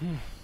Hmm.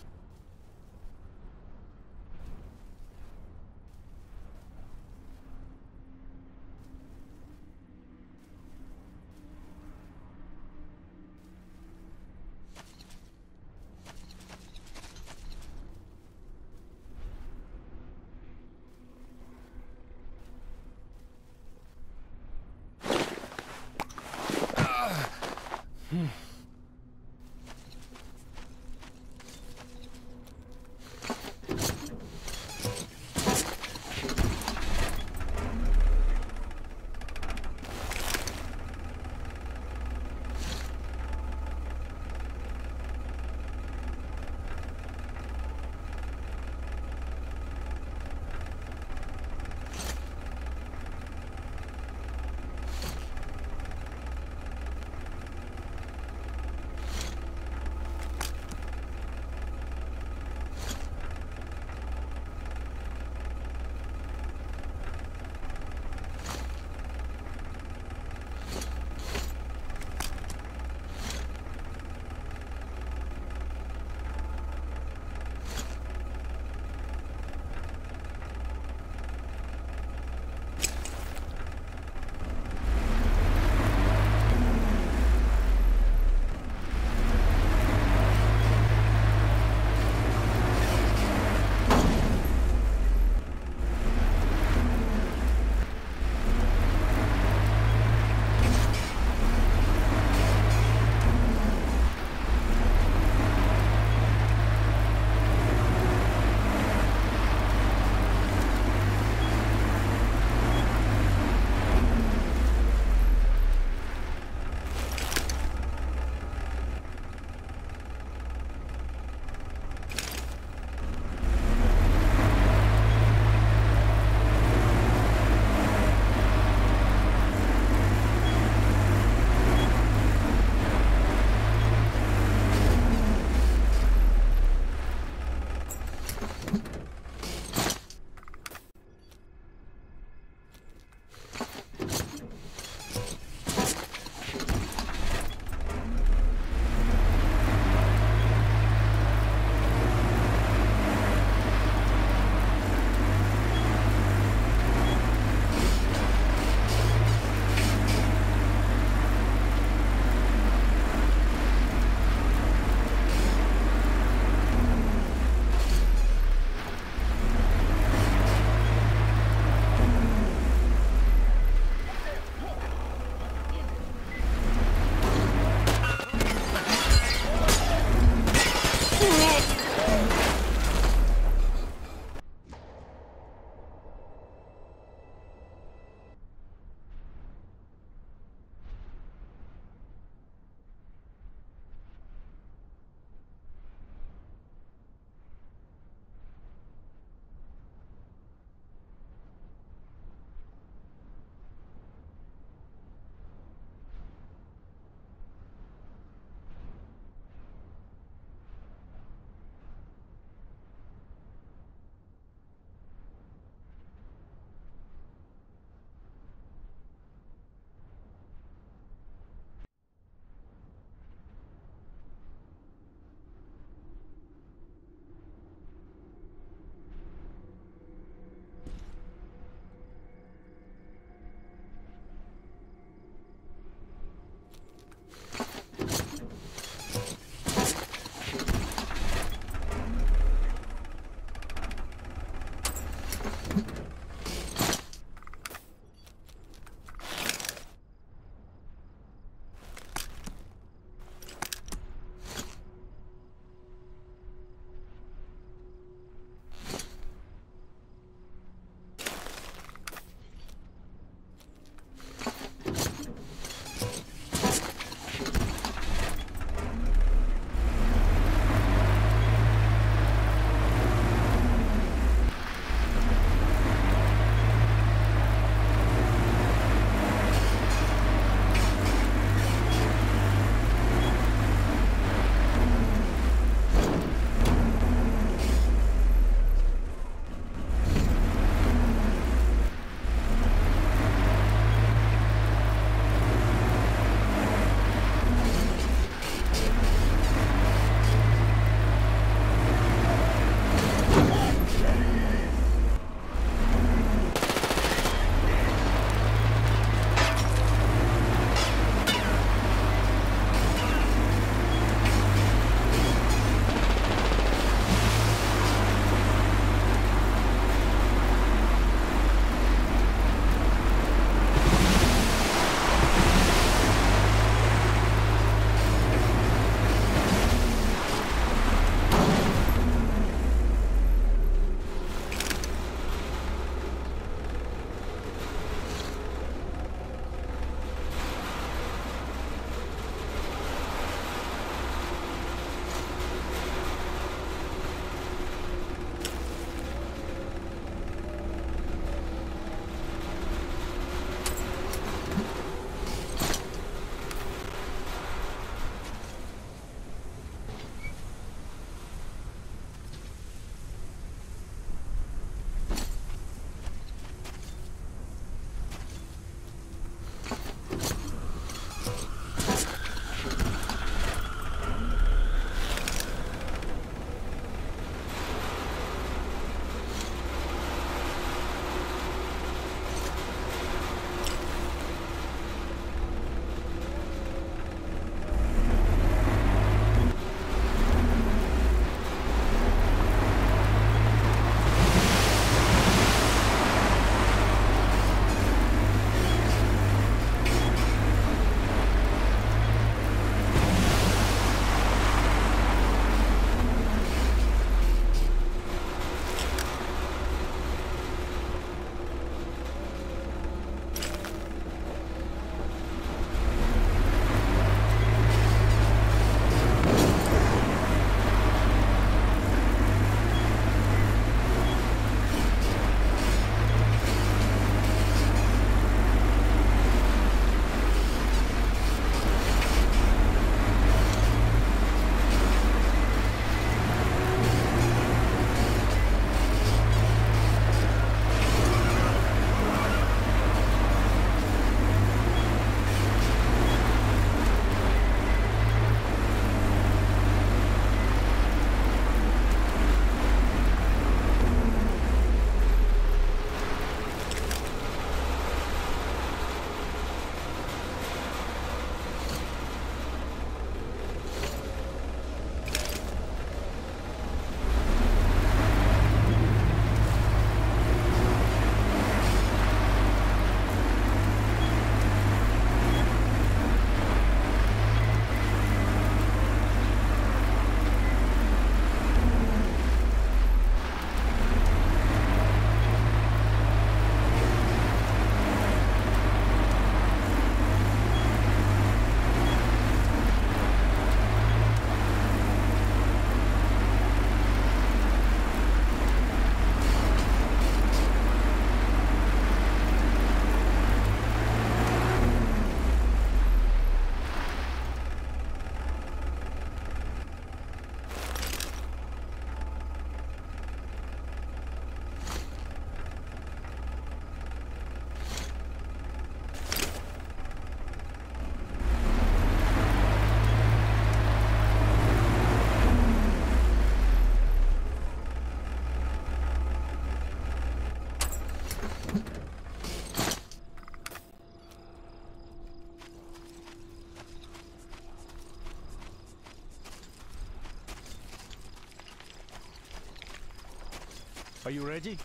Are you ready?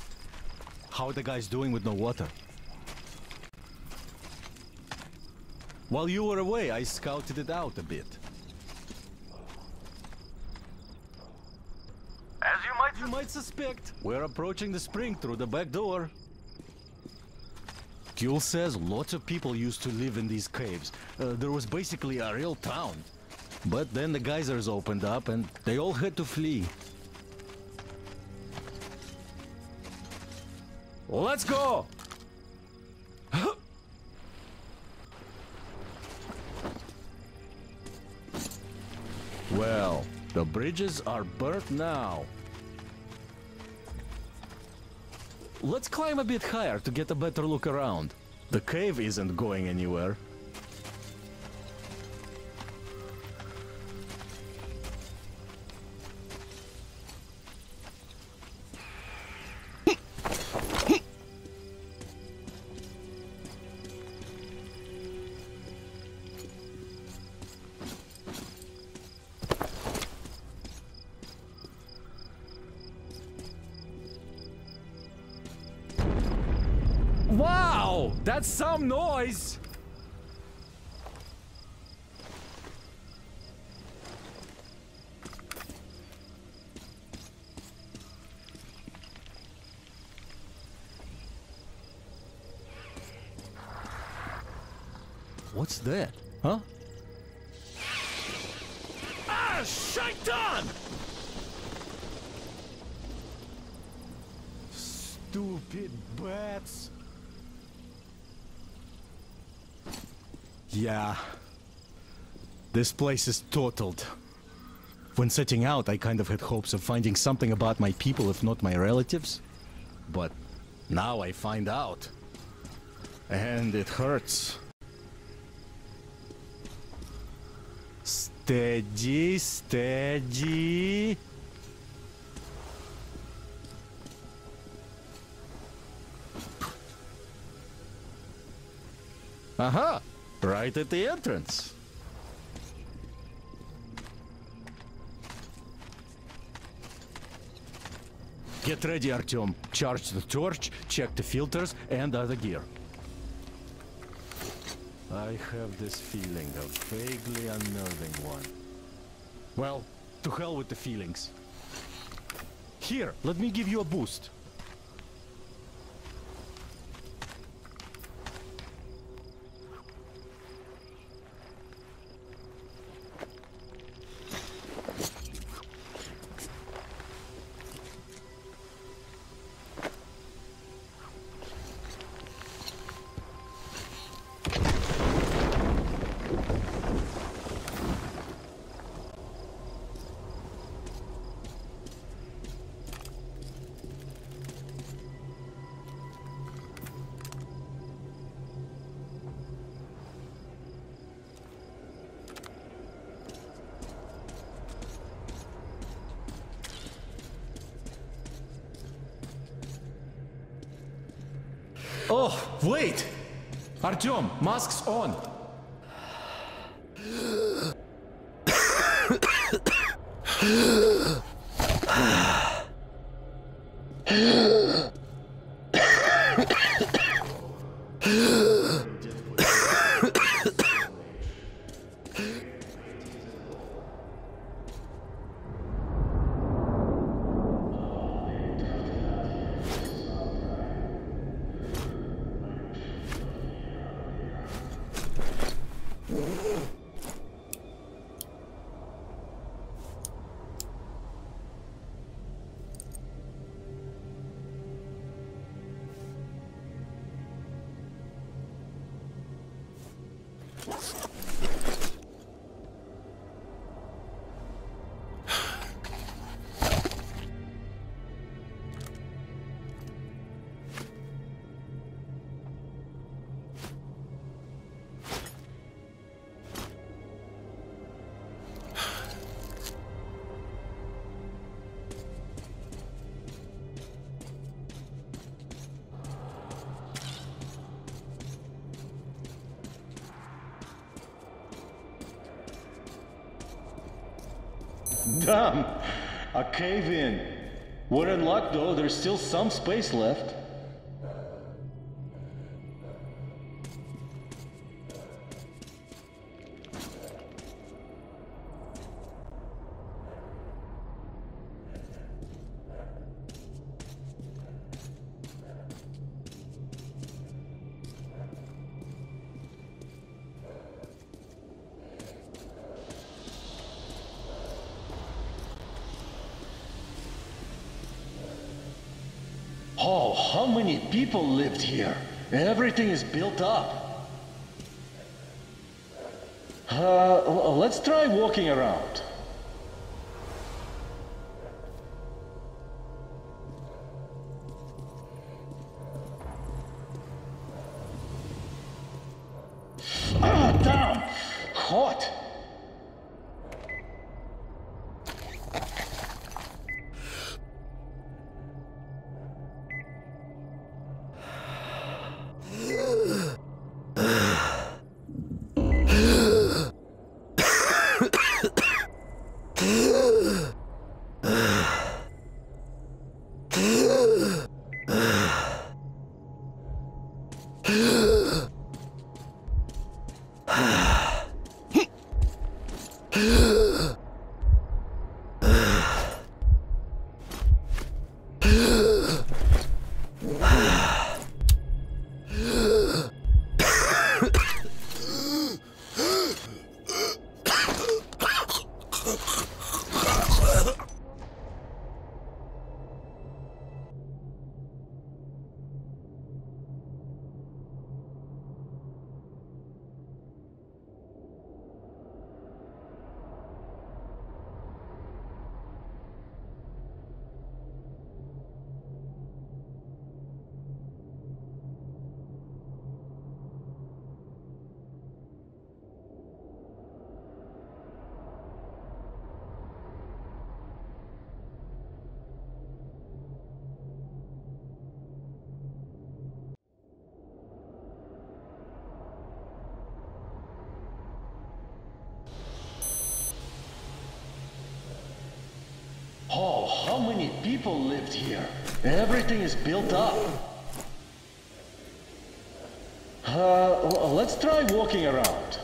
How are the guys doing with no water? While you were away, I scouted it out a bit. As you might You might suspect, we're approaching the spring through the back door. Giul says lots of people used to live in these caves. Uh, there was basically a real town. But then the geysers opened up and they all had to flee. Let's go! well, the bridges are burnt now. Let's climb a bit higher to get a better look around. The cave isn't going anywhere. That? Huh? Ah, shaitan! Stupid bats! Yeah. This place is totaled. When setting out, I kind of had hopes of finding something about my people, if not my relatives. But now I find out. And it hurts. Steady, steady. Aha! Right at the entrance. Get ready, Artyom. Charge the torch, check the filters and other gear. I have this feeling, a vaguely unnerving one. Well, to hell with the feelings. Here, let me give you a boost. Oh, wait! Artyom, masks on! Luck though, there's still some space left. Oh, how many people lived here? Everything is built up. Uh, let's try walking around. How many people lived here? Everything is built up. Uh, let's try walking around.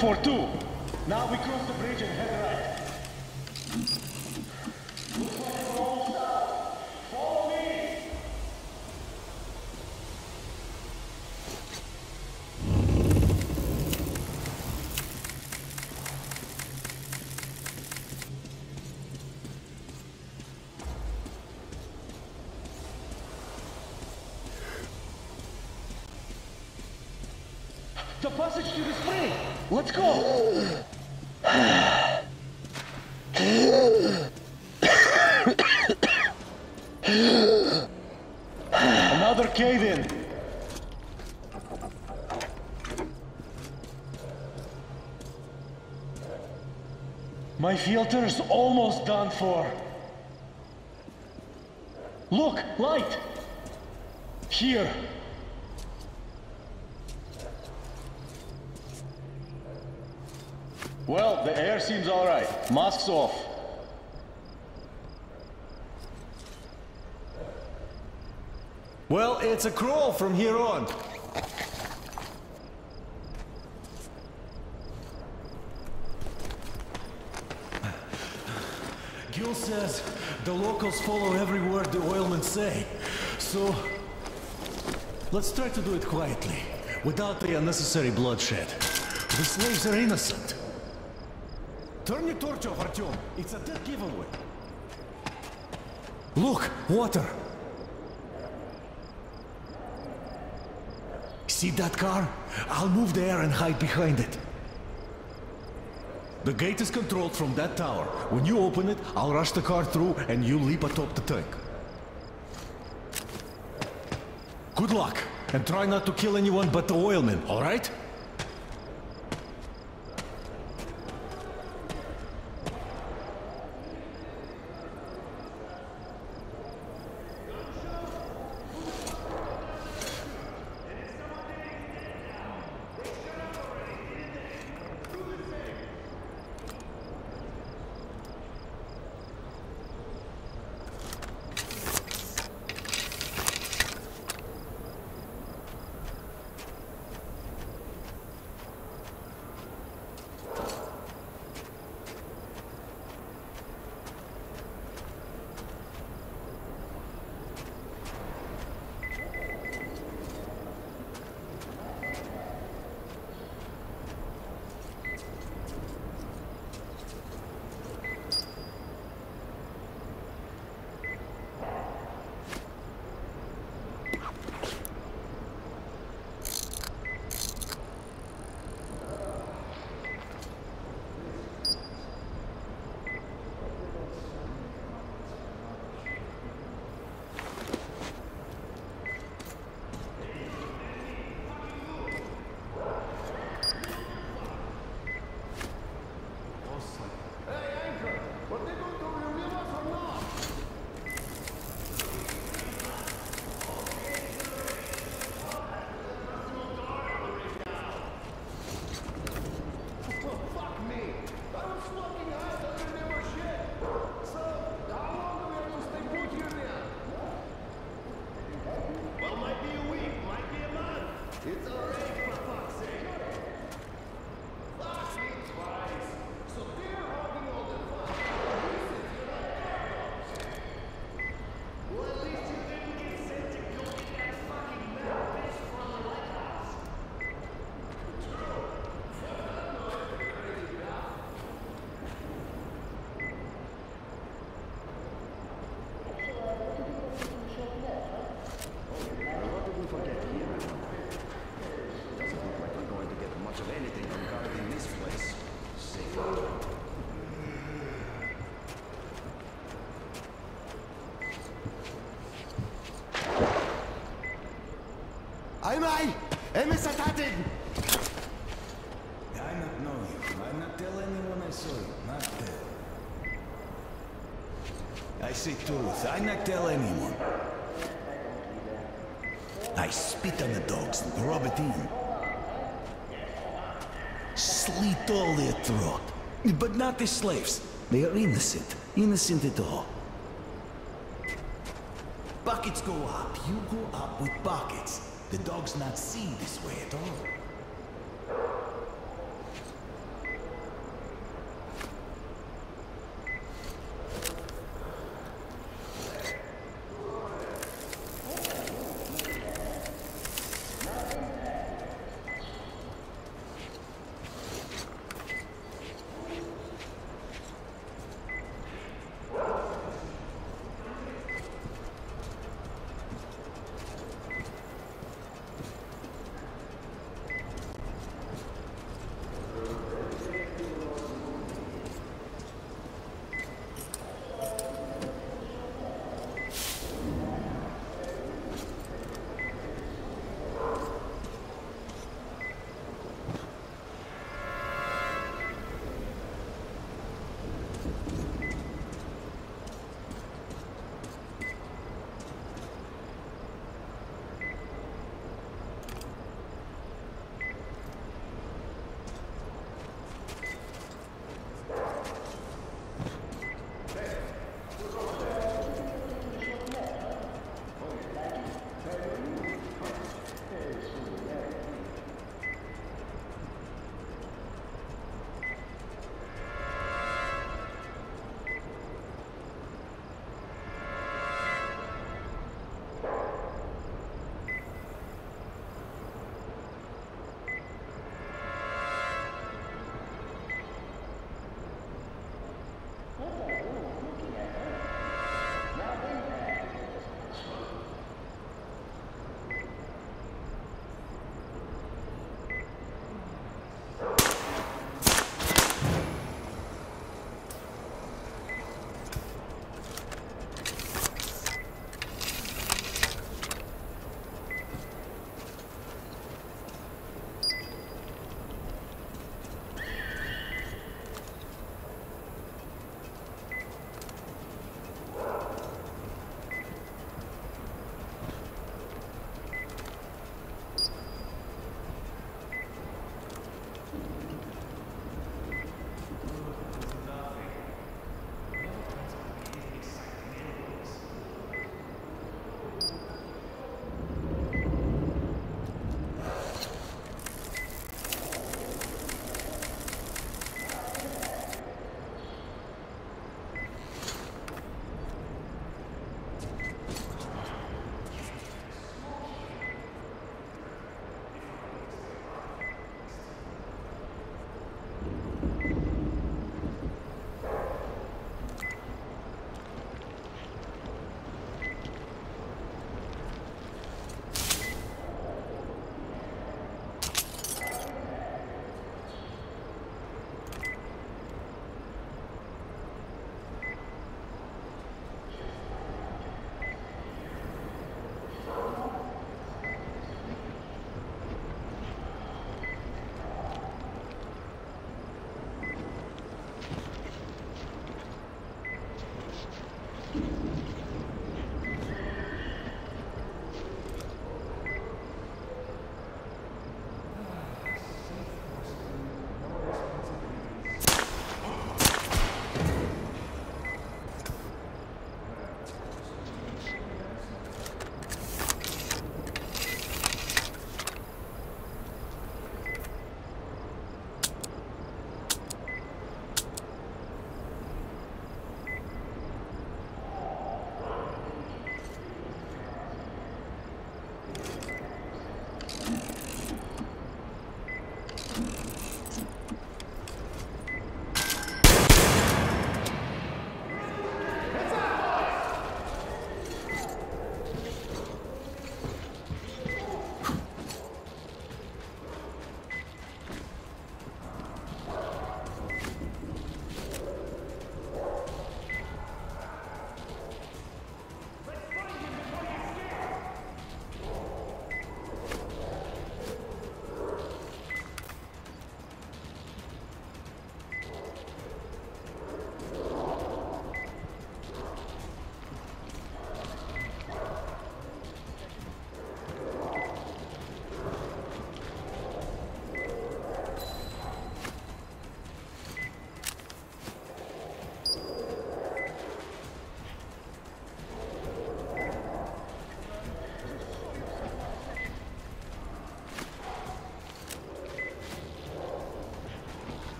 For two. Let's go! Another cave in. My filter's almost done for. Look, light! Here. Well, the air seems alright. Off. Well, it's a crawl from here on. Giul says the locals follow every word the oilmen say. So, let's try to do it quietly, without the unnecessary bloodshed. The slaves are innocent. Turn your torch off, Artyom. It's a dead giveaway. Look, water. See that car? I'll move there and hide behind it. The gate is controlled from that tower. When you open it, I'll rush the car through and you leap atop the tank. Good luck, and try not to kill anyone but the oilmen, alright? It's already. Emai! I not know you. I not tell anyone I saw you. Not tell. I say truth. I not tell anyone. I spit on the dogs and rub it in. Slit all their throat. But not the slaves. They are innocent. Innocent at all. Buckets go up. You go up with buckets. The dogs not see this way at all.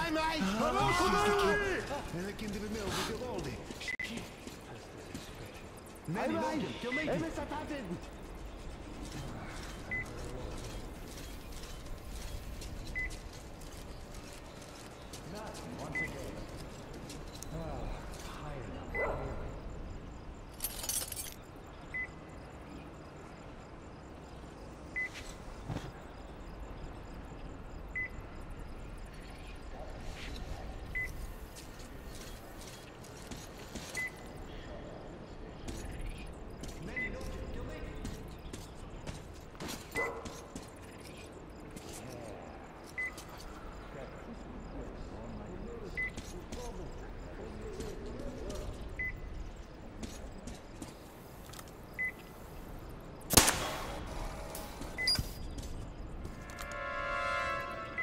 Right! I'm right! Hello, Look into the mill with Vivaldi. I'm right! Emes ataten!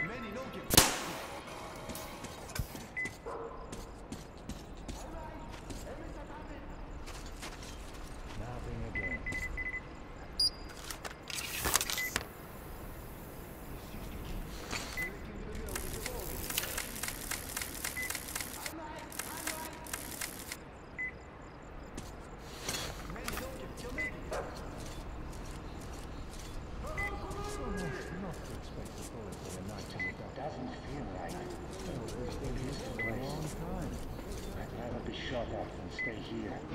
Many no get. Doesn't feel right. This thing is the place. I'd rather be shot at than stay here.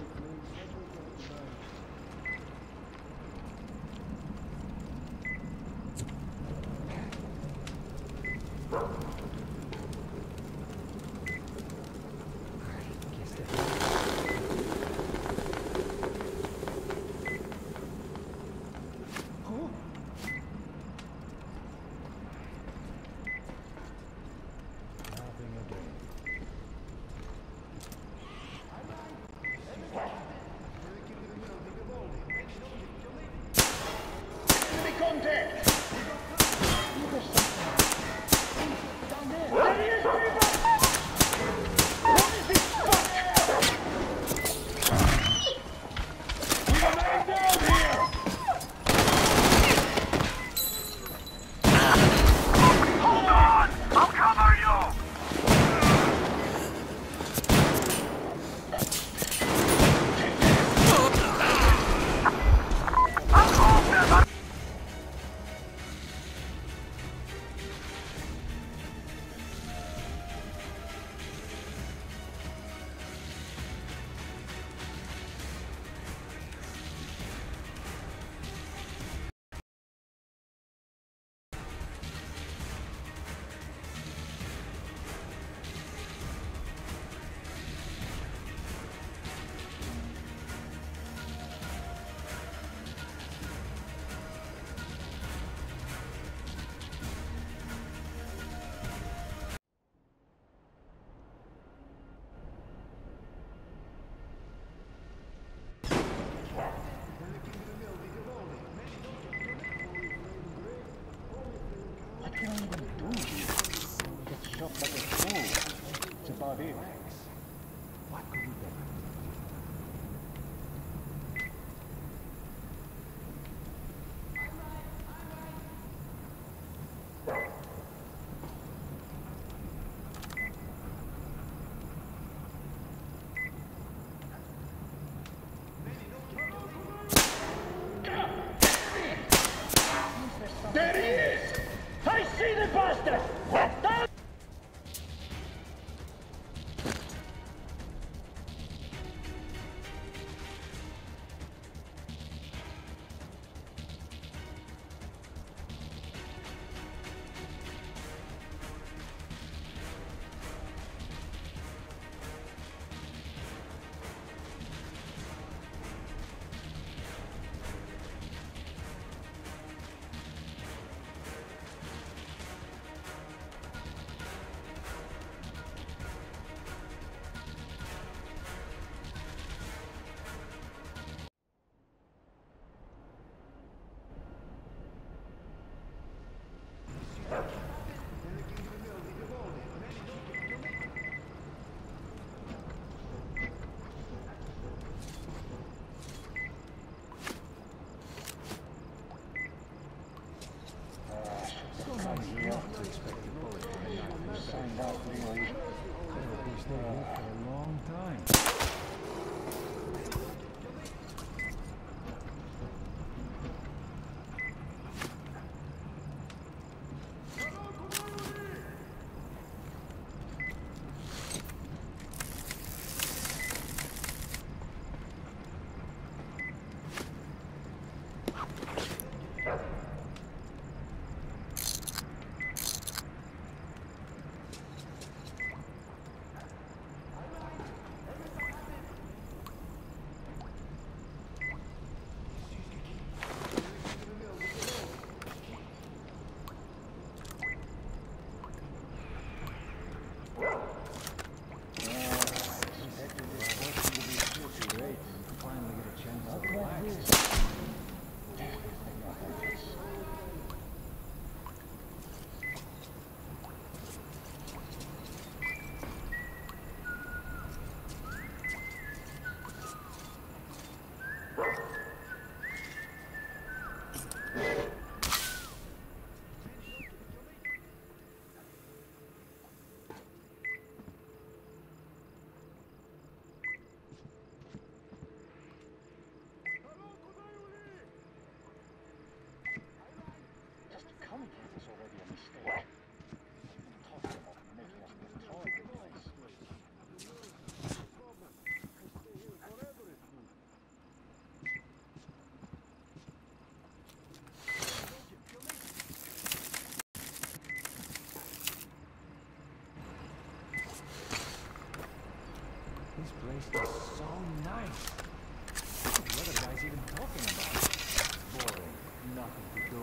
This place is so nice. What are the other guys even talking about? Boring. Nothing to do.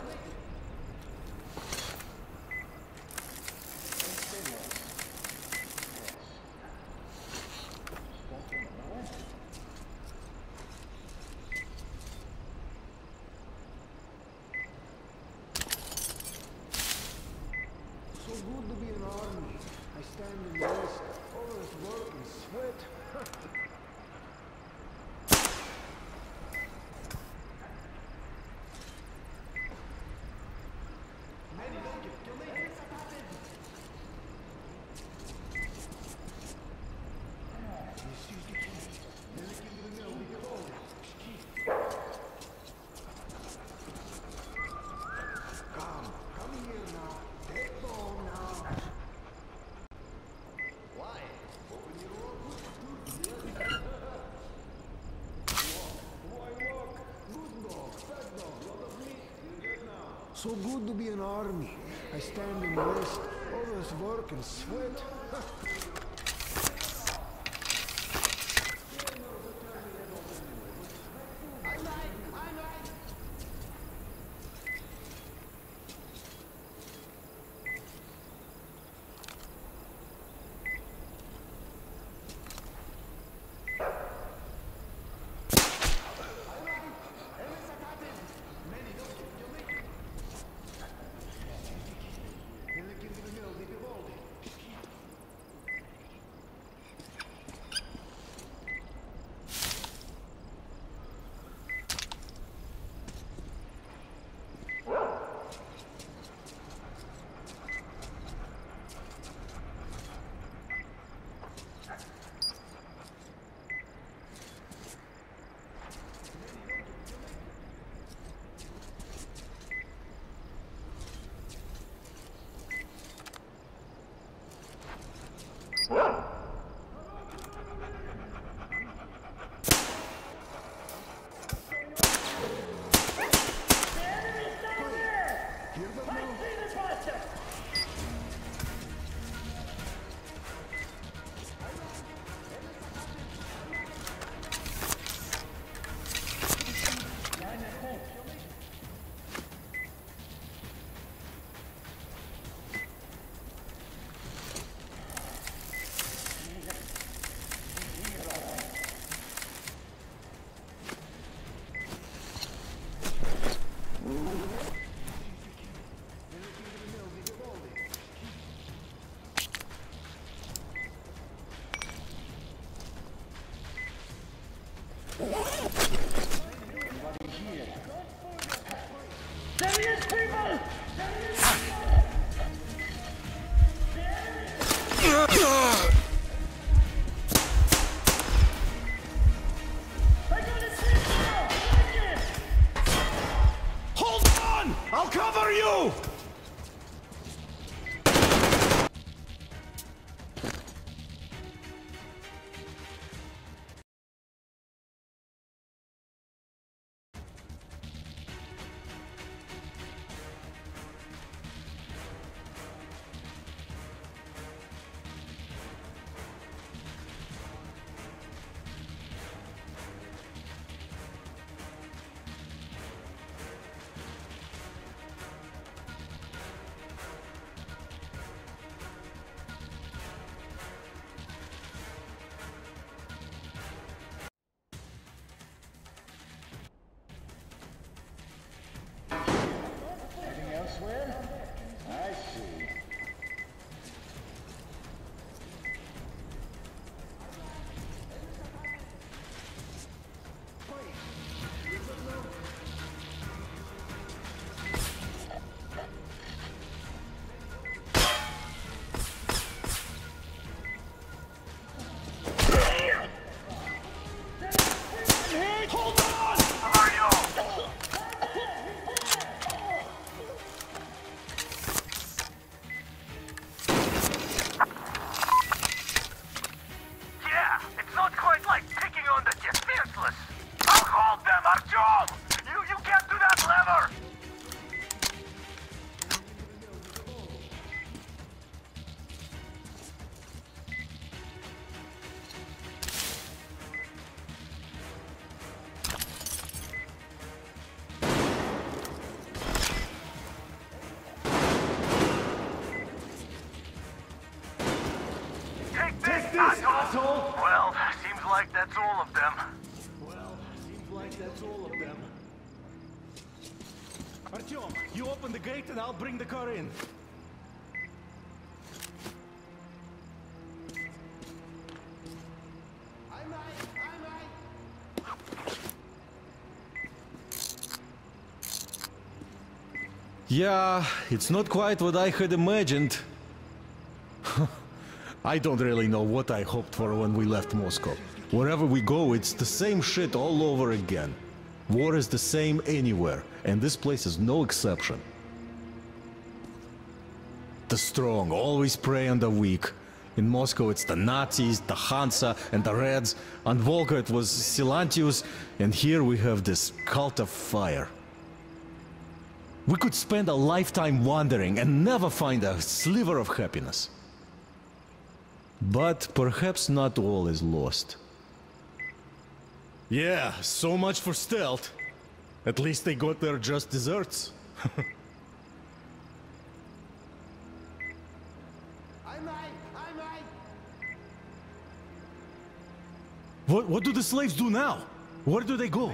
So good to be an army. I stand list, all this work and sweat. Gate and I'll bring the car in. Yeah, it's not quite what I had imagined. I don't really know what I hoped for when we left Moscow. Wherever we go, it's the same shit all over again. War is the same anywhere, and this place is no exception. The strong always prey on the weak. In Moscow, it's the Nazis, the Hansa, and the Reds. On Volga, it was Silantius, and here we have this cult of fire. We could spend a lifetime wandering and never find a sliver of happiness. But perhaps not all is lost. Yeah, so much for stealth. At least they got their just desserts. What, what do the slaves do now? Where do they go?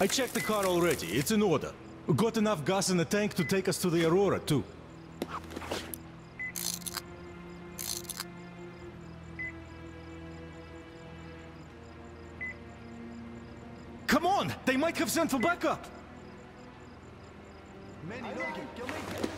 I checked the car already. It's in order. Got enough gas in the tank to take us to the Aurora, too. Come on! They might have sent for backup! Many don't get killed.